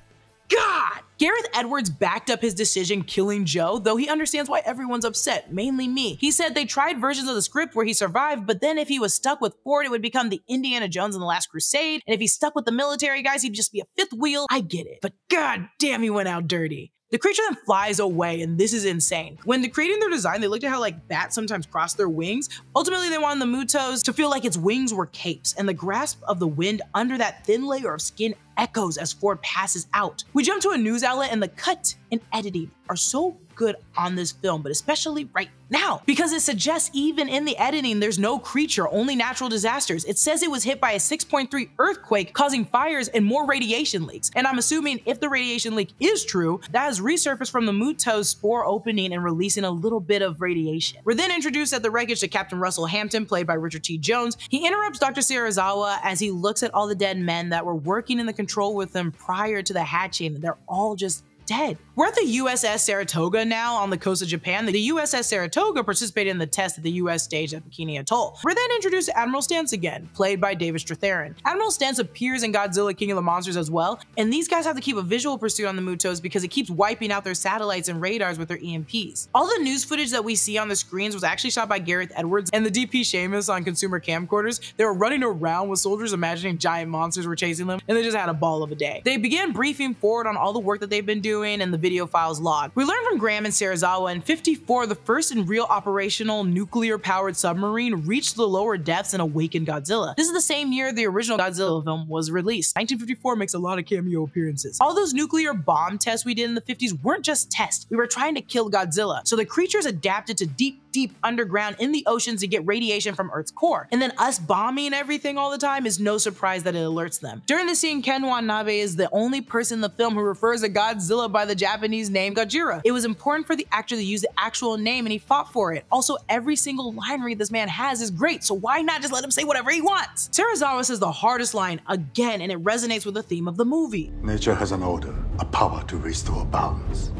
God! Gareth Edwards backed up his decision killing Joe, though he understands why everyone's upset, mainly me. He said they tried versions of the script where he survived, but then if he was stuck with Ford, it would become the Indiana Jones in The Last Crusade, and if he stuck with the military guys, he'd just be a fifth wheel. I get it, but god damn, he went out dirty. The creature then flies away, and this is insane. When creating their design, they looked at how like bats sometimes cross their wings. Ultimately, they wanted the Mutos to feel like its wings were capes, and the grasp of the wind under that thin layer of skin echoes as Ford passes out. We jump to a news outlet, and the cut and editing are so good on this film, but especially right now, because it suggests even in the editing, there's no creature, only natural disasters. It says it was hit by a 6.3 earthquake, causing fires and more radiation leaks. And I'm assuming if the radiation leak is true, that has resurfaced from the Muto's spore opening and releasing a little bit of radiation. We're then introduced at the wreckage to Captain Russell Hampton, played by Richard T. Jones. He interrupts Dr. Serizawa as he looks at all the dead men that were working in the control with him prior to the hatching. They're all just dead. We're at the USS Saratoga now on the coast of Japan. The USS Saratoga participated in the test that the US staged at Bikini Atoll. We're then introduced to Admiral Stantz again, played by David Strathairn. Admiral Stantz appears in Godzilla King of the Monsters as well, and these guys have to keep a visual pursuit on the Mutos because it keeps wiping out their satellites and radars with their EMPs. All the news footage that we see on the screens was actually shot by Gareth Edwards and the DP Seamus on consumer camcorders. They were running around with soldiers imagining giant monsters were chasing them, and they just had a ball of a day. They began briefing Ford on all the work that they've been doing and the video files log. We learned from Graham and Serizawa in 54 the first and real operational nuclear-powered submarine reached the lower depths and awakened Godzilla. This is the same year the original Godzilla film was released. 1954 makes a lot of cameo appearances. All those nuclear bomb tests we did in the 50s weren't just tests. We were trying to kill Godzilla. So the creatures adapted to deep deep underground in the oceans to get radiation from Earth's core. And then us bombing everything all the time is no surprise that it alerts them. During the scene, Ken Watanabe is the only person in the film who refers to Godzilla by the Japanese name Gojira. It was important for the actor to use the actual name and he fought for it. Also, every single line read this man has is great, so why not just let him say whatever he wants? Serizawa says the hardest line again, and it resonates with the theme of the movie. Nature has an order, a power to restore balance.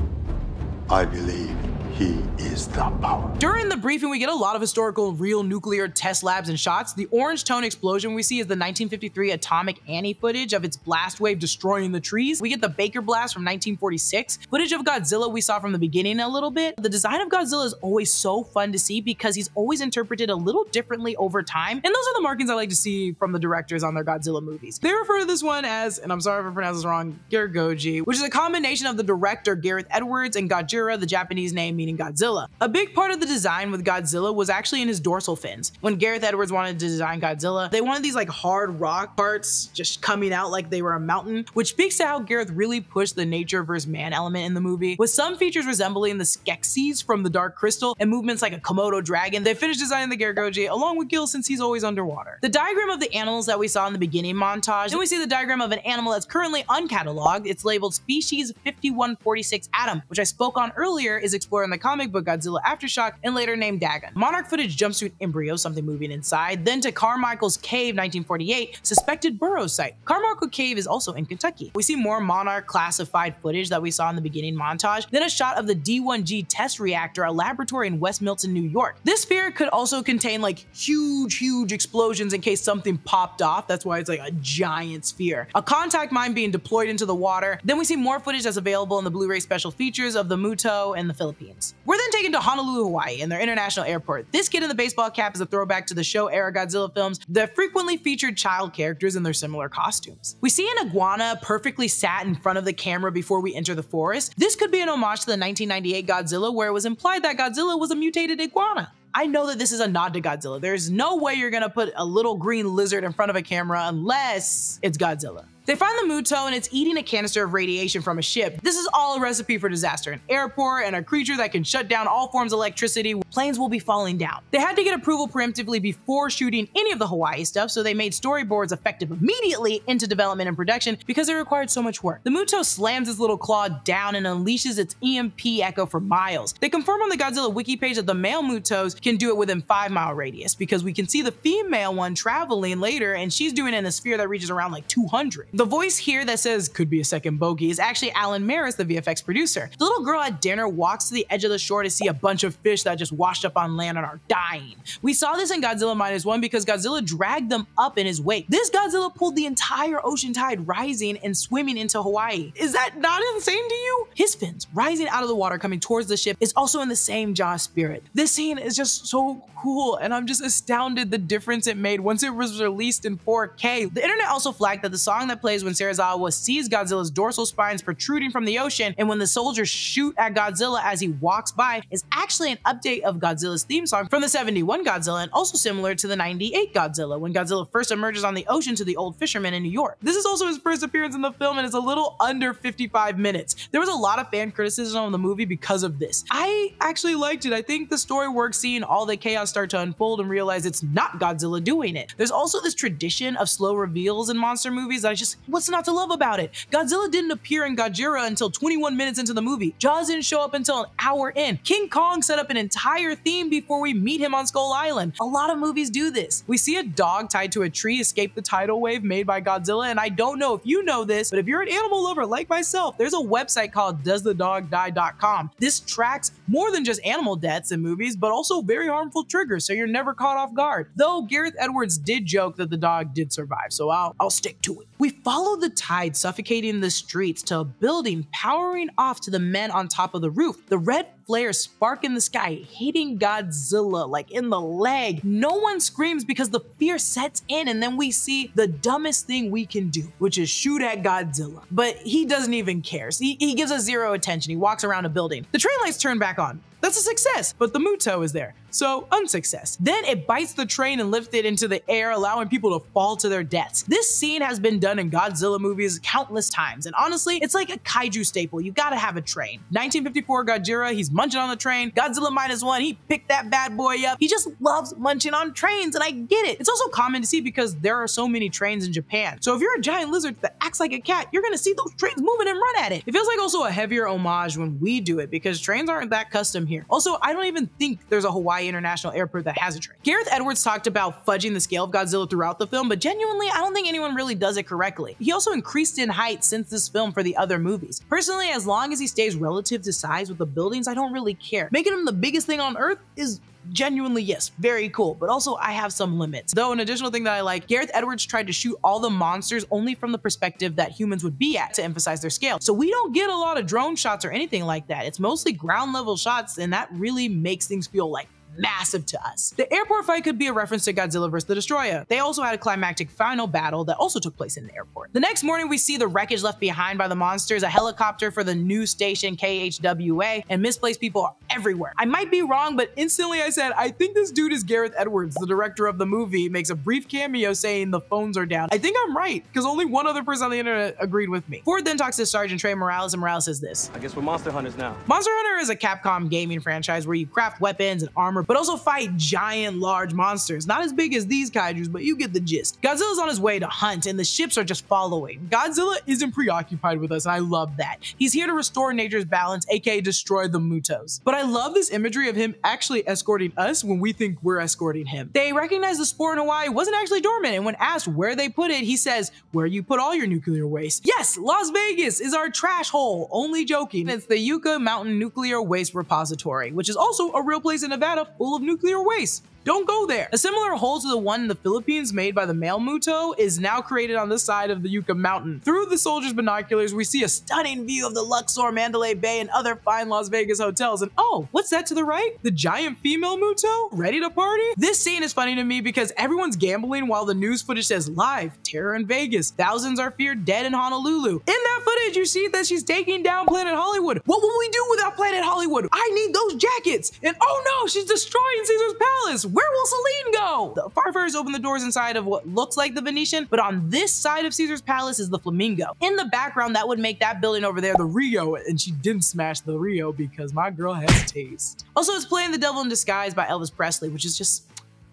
I believe he is the power. During the briefing, we get a lot of historical real nuclear test labs and shots. The orange tone explosion we see is the 1953 Atomic Annie footage of its blast wave destroying the trees. We get the Baker blast from 1946. Footage of Godzilla we saw from the beginning a little bit. The design of Godzilla is always so fun to see because he's always interpreted a little differently over time. And those are the markings I like to see from the directors on their Godzilla movies. They refer to this one as, and I'm sorry if I pronounce this wrong, Girgoji, which is a combination of the director Gareth Edwards and Gojira, the Japanese name meaning Godzilla. A big part of the design with Godzilla was actually in his dorsal fins. When Gareth Edwards wanted to design Godzilla, they wanted these like hard rock parts just coming out like they were a mountain, which speaks to how Gareth really pushed the nature versus man element in the movie, with some features resembling the Skeksis from the Dark Crystal and movements like a Komodo dragon. They finished designing the Girgoji along with Gil since he's always underwater. The diagram of the animals that we saw in the beginning montage, then we see the diagram of an animal that's currently uncatalogued. It's labeled species 5146 Atom, which I spoke on earlier is explored in the comic book Godzilla Aftershock and later named Dagon. Monarch footage jumps to an embryo, something moving inside, then to Carmichael's Cave 1948, suspected burrow site. Carmichael Cave is also in Kentucky. We see more Monarch classified footage that we saw in the beginning montage, then a shot of the D1G test reactor, a laboratory in West Milton, New York. This sphere could also contain like huge, huge explosions in case something popped off. That's why it's like a giant sphere. A contact mine being deployed into the water. Then we see more footage that's available in the Blu-ray special features of the Muto and the Philippines. We're then taken to Honolulu, Hawaii, and their international airport. This kid in the baseball cap is a throwback to the show era Godzilla films that frequently featured child characters in their similar costumes. We see an iguana perfectly sat in front of the camera before we enter the forest. This could be an homage to the 1998 Godzilla, where it was implied that Godzilla was a mutated iguana. I know that this is a nod to Godzilla. There's no way you're gonna put a little green lizard in front of a camera unless it's Godzilla. They find the Muto and it's eating a canister of radiation from a ship. This is all a recipe for disaster. An airport and a creature that can shut down all forms of electricity. Planes will be falling down. They had to get approval preemptively before shooting any of the Hawaii stuff, so they made storyboards effective immediately into development and production because it required so much work. The Muto slams its little claw down and unleashes its EMP echo for miles. They confirm on the Godzilla wiki page that the male Mutos can do it within 5 mile radius because we can see the female one traveling later and she's doing it in a sphere that reaches around like 200. The voice here that says could be a second bogey is actually Allen Maris, the VFX producer. The little girl at dinner walks to the edge of the shore to see a bunch of fish that just washed up on land and are dying. We saw this in Godzilla Minus One because Godzilla dragged them up in his wake. This Godzilla pulled the entire ocean tide rising and swimming into Hawaii. Is that not insane to you? His fins rising out of the water coming towards the ship is also in the same Jaws spirit. This scene is just so cool and I'm just astounded the difference it made once it was released in 4K. The internet also flagged that the song that plays when Serizawa sees Godzilla's dorsal spines protruding from the ocean and when the soldiers shoot at Godzilla as he walks by is actually an update of Godzilla's theme song from the 71 Godzilla and also similar to the 98 Godzilla when Godzilla first emerges on the ocean to the old fisherman in New York. This is also his first appearance in the film and is a little under 55 minutes. There was a lot of fan criticism of the movie because of this. I actually liked it. I think the story works seeing all the chaos start to unfold and realize it's not Godzilla doing it. There's also this tradition of slow reveals in monster movies that I just, what's not to love about it? Godzilla didn't appear in Gojira until 21 minutes into the movie. Jaws didn't show up until an hour in. King Kong set up an entire theme before we meet him on Skull Island. A lot of movies do this. We see a dog tied to a tree escape the tidal wave made by Godzilla, and I don't know if you know this, but if you're an animal lover like myself, there's a website called doesthedogdie.com. This tracks more than just animal deaths in movies, but also very harmful triggers, so you're never caught off guard. Though Gareth Edwards did joke that the dog did survive, so I'll, I'll stick to it. We follow the tide suffocating the streets to a building powering off to the men on top of the roof. The red flares spark in the sky, hitting Godzilla like in the leg. No one screams because the fear sets in, and then we see the dumbest thing we can do, which is shoot at Godzilla. But he doesn't even care. He, he gives us zero attention. He walks around a building. The train lights turn back on. That's a success, but the Muto is there, so unsuccess. Then it bites the train and lifts it into the air, allowing people to fall to their deaths. This scene has been done in Godzilla movies countless times, and honestly, it's like a kaiju staple. You gotta have a train. 1954 Gojira, he's munching on the train. Godzilla minus one, he picked that bad boy up. He just loves munching on trains, and I get it. It's also common to see because there are so many trains in Japan. So if you're a giant lizard that acts like a cat, you're gonna see those trains moving and run at it. It feels like also a heavier homage when we do it because trains aren't that custom here. Also, I don't even think there's a Hawaii International Airport that has a train. Gareth Edwards talked about fudging the scale of Godzilla throughout the film, but genuinely, I don't think anyone really does it correctly. He also increased in height since this film for the other movies. Personally, as long as he stays relative to size with the buildings, I don't really care. Making him the biggest thing on Earth is genuinely, yes, very cool, but also I have some limits. Though an additional thing that I like, Gareth Edwards tried to shoot all the monsters only from the perspective that humans would be at to emphasize their scale. So we don't get a lot of drone shots or anything like that. It's mostly ground level shots and that really makes things feel like massive to us. The airport fight could be a reference to Godzilla vs. the Destroyer. They also had a climactic final battle that also took place in the airport. The next morning, we see the wreckage left behind by the monsters, a helicopter for the new station KHWA, and misplaced people everywhere. I might be wrong, but instantly I said, I think this dude is Gareth Edwards, the director of the movie, makes a brief cameo saying the phones are down. I think I'm right, because only one other person on the internet agreed with me. Ford then talks to Sergeant Trey Morales, and Morales says this. I guess we're Monster Hunters now. Monster Hunter is a Capcom gaming franchise where you craft weapons and armor, but also fight giant, large monsters. Not as big as these kaijus, but you get the gist. Godzilla's on his way to hunt, and the ships are just following. Godzilla isn't preoccupied with us, and I love that. He's here to restore nature's balance, aka destroy the Mutos. But I love this imagery of him actually escorting us when we think we're escorting him. They recognize the spore in Hawaii wasn't actually dormant, and when asked where they put it, he says, where you put all your nuclear waste. Yes, Las Vegas is our trash hole. Only joking. It's the Yucca Mountain Nuclear Waste Repository, which is also a real place in Nevada full of nuclear waste. Don't go there. A similar hole to the one in the Philippines made by the male Muto is now created on this side of the Yucca Mountain. Through the soldiers' binoculars, we see a stunning view of the Luxor, Mandalay Bay, and other fine Las Vegas hotels. And oh, what's that to the right? The giant female Muto? Ready to party? This scene is funny to me because everyone's gambling while the news footage says live, terror in Vegas. Thousands are feared dead in Honolulu. In that footage, you see that she's taking down Planet Hollywood. What will we do without Planet Hollywood? I need those jackets. And oh no, she's destroying destroying Caesar's palace. Where will Celine go? The Farfars open the doors inside of what looks like the Venetian, but on this side of Caesar's palace is the Flamingo. In the background, that would make that building over there the Rio, and she didn't smash the Rio because my girl has taste. Also, it's playing The Devil in Disguise by Elvis Presley, which is just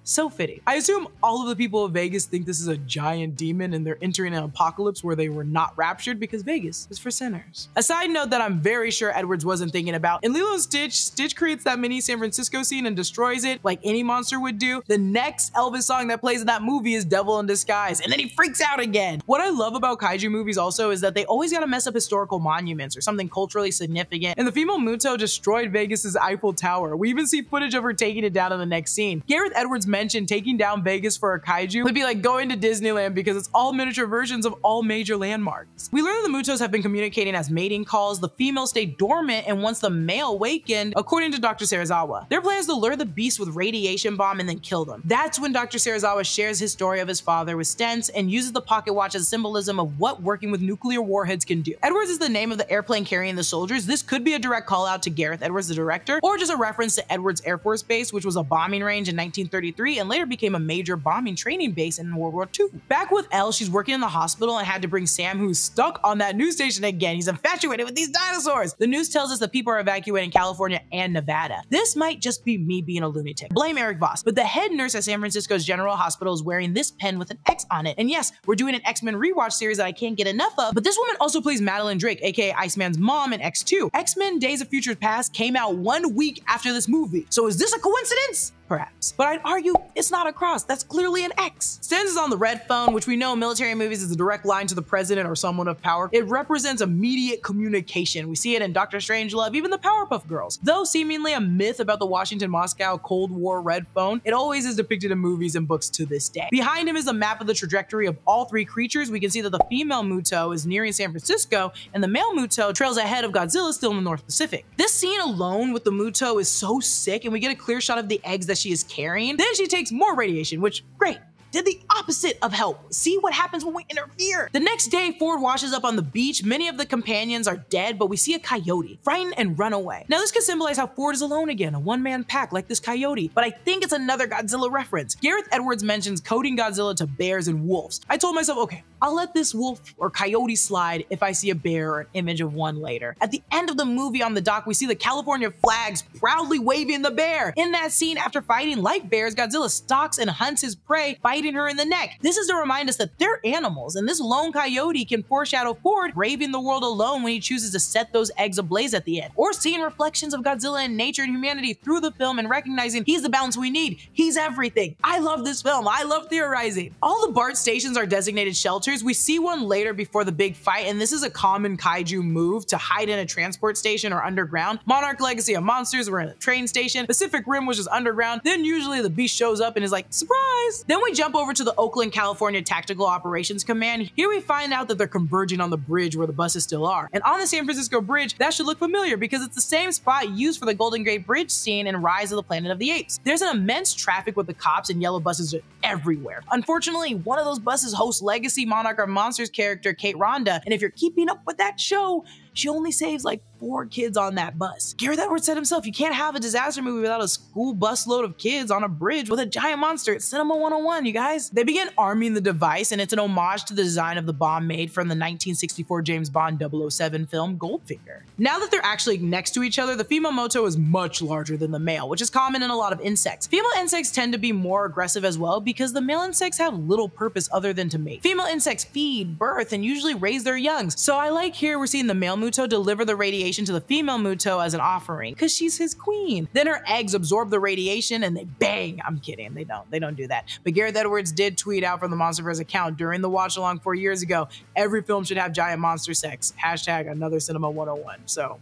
so fitting. I assume all of the people of Vegas think this is a giant demon and they're entering an apocalypse where they were not raptured because Vegas is for sinners. A side note that I'm very sure Edwards wasn't thinking about. In Lilo and Stitch, Stitch creates that mini San Francisco scene and destroys it like any monster would do. The next Elvis song that plays in that movie is Devil in Disguise, and then he freaks out again. What I love about kaiju movies also is that they always gotta mess up historical monuments or something culturally significant. And the female Muto destroyed Vegas's Eiffel Tower. We even see footage of her taking it down in the next scene. Gareth Edwards mentioned taking down Vegas for a kaiju would be like going to Disneyland because it's all miniature versions of all major landmarks. We learn that the Mutos have been communicating as mating calls. The female stayed dormant and once the male awakened, according to Dr. Serizawa, their plan is to lure the beast with radiation bomb and then kill them. That's when Dr. Serizawa shares his story of his father with Stenz and uses the pocket watch as symbolism of what working with nuclear warheads can do. Edwards is the name of the airplane carrying the soldiers. This could be a direct call out to Gareth Edwards, the director, or just a reference to Edwards Air Force Base, which was a bombing range in 1933 and later later became a major bombing training base in World War II. Back with Elle, she's working in the hospital and had to bring Sam, who's stuck on that news station again. He's infatuated with these dinosaurs. The news tells us that people are evacuating California and Nevada. This might just be me being a lunatic. Blame Erik Voss. But the head nurse at San Francisco's General Hospital is wearing this pen with an X on it. And yes, we're doing an X-Men rewatch series that I can't get enough of, but this woman also plays Madeline Drake, aka Iceman's mom in X2. X-Men Days of Future Past came out one week after this movie. So is this a coincidence? Perhaps. But I'd argue it's not a cross, that's clearly an X. Is on the red phone, which we know in military movies is a direct line to the president or someone of power. It represents immediate communication. We see it in Doctor Strangelove, even the Powerpuff Girls. Though seemingly a myth about the Washington-Moscow Cold War red phone, it always is depicted in movies and books to this day. Behind him is a map of the trajectory of all three creatures. We can see that the female Muto is nearing San Francisco, and the male Muto trails ahead of Godzilla still in the North Pacific. This scene alone with the Muto is so sick, and we get a clear shot of the eggs that she is carrying. Then she takes more radiation, which great did the opposite of help. See what happens when we interfere. The next day, Ford washes up on the beach. Many of the companions are dead, but we see a coyote, frightened and run away. Now, this could symbolize how Ford is alone again, a one-man pack like this coyote, but I think it's another Godzilla reference. Gareth Edwards mentions coding Godzilla to bears and wolves. I told myself, okay, I'll let this wolf or coyote slide if I see a bear or an image of one later. At the end of the movie on the dock, we see the California flags proudly waving the bear. In that scene, after fighting like bears, Godzilla stalks and hunts his prey, biting her in the neck. This is to remind us that they're animals, and this lone coyote can foreshadow Ford braving the world alone when he chooses to set those eggs ablaze at the end, or seeing reflections of Godzilla in nature and humanity through the film and recognizing he's the balance we need. He's everything. I love this film. I love theorizing. All the BART stations are designated shelters. We see one later before the big fight, and this is a common kaiju move to hide in a transport station or underground. Monarch Legacy of Monsters were in a train station. Pacific Rim was just underground. Then usually the beast shows up and is like, surprise! Then we jump over to the Oakland, California Tactical Operations Command. Here we find out that they're converging on the bridge where the buses still are. And on the San Francisco Bridge, that should look familiar because it's the same spot used for the Golden Gate Bridge scene in Rise of the Planet of the Apes. There's an immense traffic with the cops and yellow buses everywhere. Unfortunately, one of those buses hosts Legacy Monarch or Monsters character Kate Randa, and if you're keeping up with that show, she only saves like four kids on that bus. Gareth Edwards said himself, you can't have a disaster movie without a school bus load of kids on a bridge with a giant monster. It's Cinema 101, you guys. They begin arming the device, and it's an homage to the design of the bomb made from the 1964 James Bond 007 film Goldfinger. Now that they're actually next to each other, the female Muto is much larger than the male, which is common in a lot of insects. Female insects tend to be more aggressive as well because the male insects have little purpose other than to mate. Female insects feed, birth, and usually raise their youngs. So I like here we're seeing the male Muto deliver the radiation to the female Muto as an offering because she's his queen. Then her eggs absorb the radiation and they bang. I'm kidding. They don't. They don't do that. But Gareth Edwards did tweet out from the Monsterverse account during the watch along four years ago. Every film should have giant monster sex. Hashtag another cinema 101. So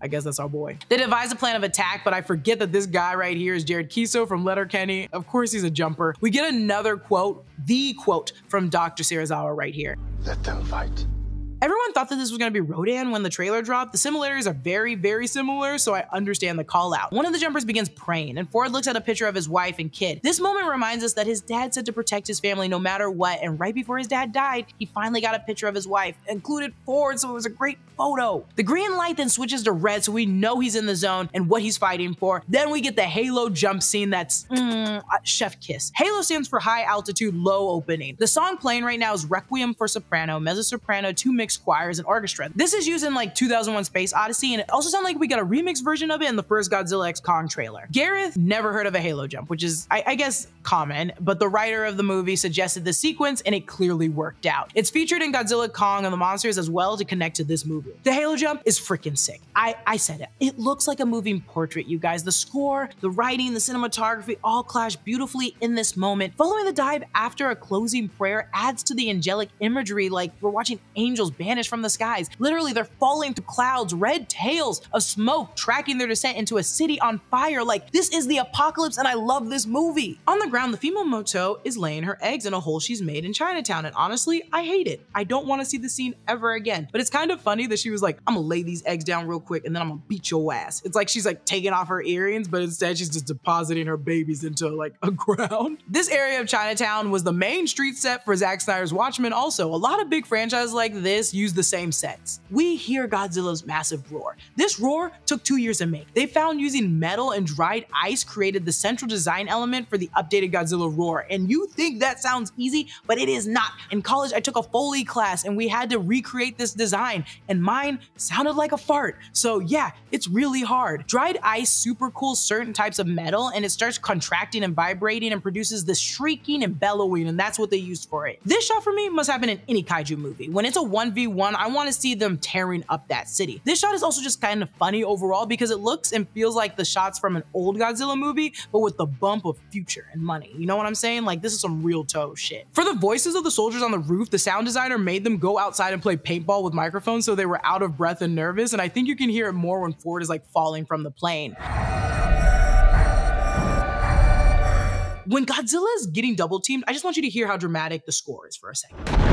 I guess that's our boy. They devise a plan of attack, but I forget that this guy right here is Jared Keeso from Letterkenny. Of course he's a jumper. We get another quote, the quote from Dr. Serizawa right here. Let them fight. Everyone thought that this was going to be Rodan when the trailer dropped. The similarities are very, very similar, so I understand the call out. One of the jumpers begins praying, and Ford looks at a picture of his wife and kid. This moment reminds us that his dad said to protect his family no matter what, and right before his dad died, he finally got a picture of his wife, included Ford, so it was a great photo. The green light then switches to red, so we know he's in the zone and what he's fighting for. Then we get the Halo jump scene that's mm, chef kiss. Halo stands for high altitude, low opening. The song playing right now is Requiem for Soprano, Mezzo Soprano, two mixed choirs, and orchestra. This is used in like 2001 Space Odyssey, and it also sounds like we got a remix version of it in the first Godzilla X Kong trailer. Gareth never heard of a Halo jump, which is, I, I guess, common, but the writer of the movie suggested the sequence and it clearly worked out. It's featured in Godzilla, Kong, and the Monsters as well to connect to this movie. The Halo jump is freaking sick. I, I said it. It looks like a moving portrait, you guys. The score, the writing, the cinematography all clash beautifully in this moment. Following the dive after a closing prayer adds to the angelic imagery like we're watching angels banish from the skies. Literally, they're falling through clouds, red tails of smoke tracking their descent into a city on fire. Like, this is the apocalypse, and I love this movie. On the ground, the female Muto is laying her eggs in a hole she's made in Chinatown, and honestly, I hate it. I don't want to see the scene ever again. But it's kind of funny that she was like, I'm gonna lay these eggs down real quick and then I'm gonna beat your ass. It's like she's like taking off her earrings, but instead she's just depositing her babies into like a ground. This area of Chinatown was the main street set for Zack Snyder's Watchmen also. A lot of big franchises like this use the same sets. We hear Godzilla's massive roar. This roar took two years to make. They found using metal and dried ice created the central design element for the updated Godzilla roar. And you think that sounds easy, but it is not. In college, I took a Foley class and we had to recreate this design and mine sounded like a fart. So yeah, it's really hard. Dried ice super cools certain types of metal and it starts contracting and vibrating and produces this shrieking and bellowing and that's what they used for it. This shot for me must happen in any kaiju movie. When it's a 1v1, I want to see them tearing up that city. This shot is also just kind of funny overall because it looks and feels like the shots from an old Godzilla movie, but with the bump of future and money. You know what I'm saying? Like this is some real toe shit. For the voices of the soldiers on the roof, the sound designer made them go outside and play paintball with microphones so they were out of breath and nervous. And I think you can hear it more when Ford is like falling from the plane. When Godzilla is getting double teamed, I just want you to hear how dramatic the score is for a second.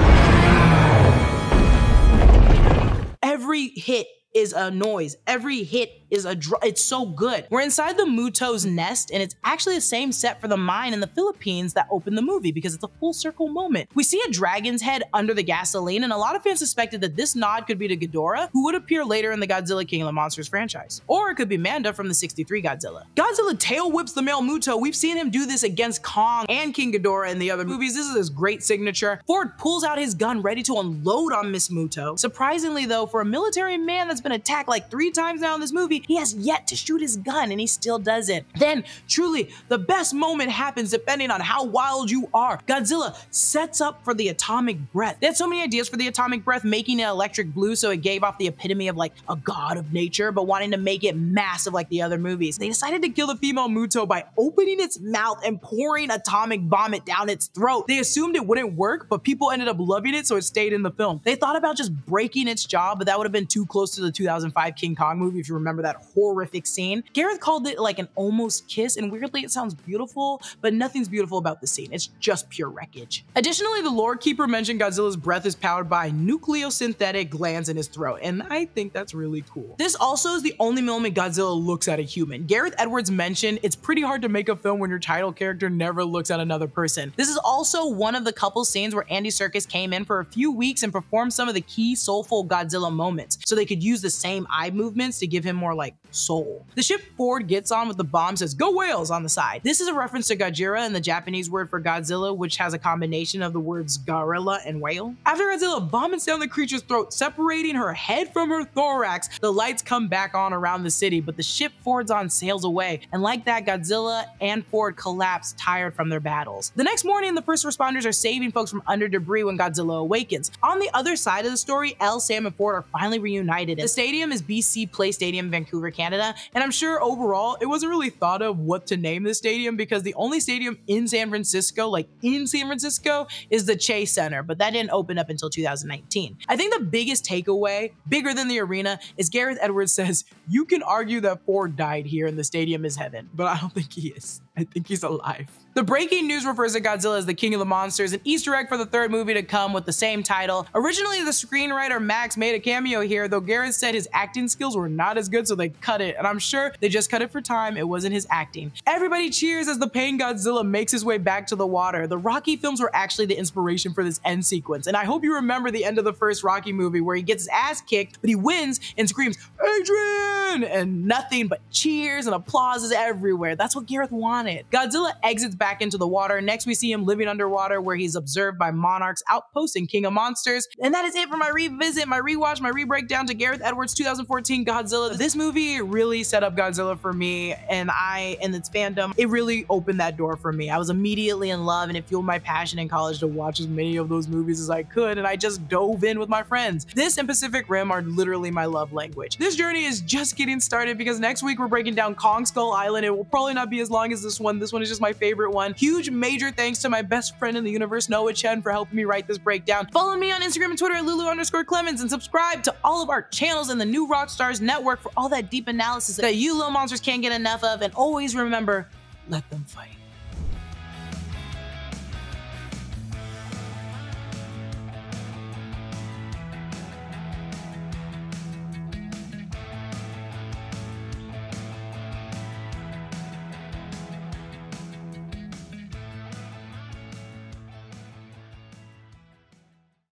Every hit is a noise. Every hit is a it's so good. We're inside the Muto's nest and it's actually the same set for the mine in the Philippines that opened the movie because it's a full circle moment. We see a dragon's head under the gasoline and a lot of fans suspected that this nod could be to Ghidorah, who would appear later in the Godzilla King of the Monsters franchise. Or it could be Manda from the 63 Godzilla. Godzilla tail whips the male Muto. We've seen him do this against Kong and King Ghidorah in the other movies. This is his great signature. Ford pulls out his gun ready to unload on Miss Muto. Surprisingly though, for a military man that's been attacked like three times now in this movie, he has yet to shoot his gun and he still doesn't. Then, truly, the best moment happens depending on how wild you are. Godzilla sets up for the atomic breath. They had so many ideas for the atomic breath, making it electric blue so it gave off the epitome of like a god of nature, but wanting to make it massive like the other movies. They decided to kill the female Muto by opening its mouth and pouring atomic vomit down its throat. They assumed it wouldn't work, but people ended up loving it, so it stayed in the film. They thought about just breaking its jaw, but that would have been too close to the 2005 King Kong movie, if you remember that horrific scene. Gareth called it like an almost kiss, and weirdly, it sounds beautiful, but nothing's beautiful about the scene. It's just pure wreckage. Additionally, the Lord keeper mentioned Godzilla's breath is powered by nucleosynthetic glands in his throat, and I think that's really cool. This also is the only moment Godzilla looks at a human. Gareth Edwards mentioned it's pretty hard to make a film when your title character never looks at another person. This is also one of the couple scenes where Andy Serkis came in for a few weeks and performed some of the key soulful Godzilla moments, so they could use the same eye movements to give him more like soul. The ship Ford gets on with the bomb says, Go whales on the side. This is a reference to Gojira and the Japanese word for Godzilla, which has a combination of the words gorilla and whale. After Godzilla vomits down the creature's throat, separating her head from her thorax, the lights come back on around the city, but the ship Ford's on sails away. And like that, Godzilla and Ford collapse tired from their battles. The next morning, the first responders are saving folks from under debris when Godzilla awakens. On the other side of the story, Elle, Sam, and Ford are finally reunited. The stadium is BC Place Stadium, Vancouver, Canada Canada. And I'm sure overall it wasn't really thought of what to name the stadium because the only stadium in San Francisco, like in San Francisco, is the Chase Center, but that didn't open up until 2019. I think the biggest takeaway, bigger than the arena, is Gareth Edwards says, You can argue that Ford died here and the stadium is heaven, but I don't think he is. I think he's alive. The breaking news refers to Godzilla as the King of the Monsters, an Easter egg for the third movie to come with the same title. Originally, the screenwriter Max made a cameo here, though Gareth said his acting skills were not as good, so they cut it. And I'm sure they just cut it for time, it wasn't his acting. Everybody cheers as the Pain Godzilla makes his way back to the water. The Rocky films were actually the inspiration for this end sequence, and I hope you remember the end of the first Rocky movie where he gets his ass kicked, but he wins and screams, Adrian! And nothing but cheers and applause is everywhere. That's what Gareth wanted. Godzilla exits back into the water. Next, we see him living underwater where he's observed by Monarch's outpost in King of Monsters. And that is it for my revisit, my rewatch, my re-breakdown to Gareth Edwards' 2014 Godzilla. This movie really set up Godzilla for me, and I, and its fandom, it really opened that door for me. I was immediately in love, and it fueled my passion in college to watch as many of those movies as I could, and I just dove in with my friends. This and Pacific Rim are literally my love language. This journey is just getting started because next week we're breaking down Kong Skull Island. It will probably not be as long as this one. This one is just my favorite one. Huge major thanks to my best friend in the universe, Noah Chen, for helping me write this breakdown. Follow me on Instagram and Twitter at Lulu underscore Clemons and subscribe to all of our channels in the new Rockstars network for all that deep analysis that you little monsters can't get enough of. And always remember, let them fight.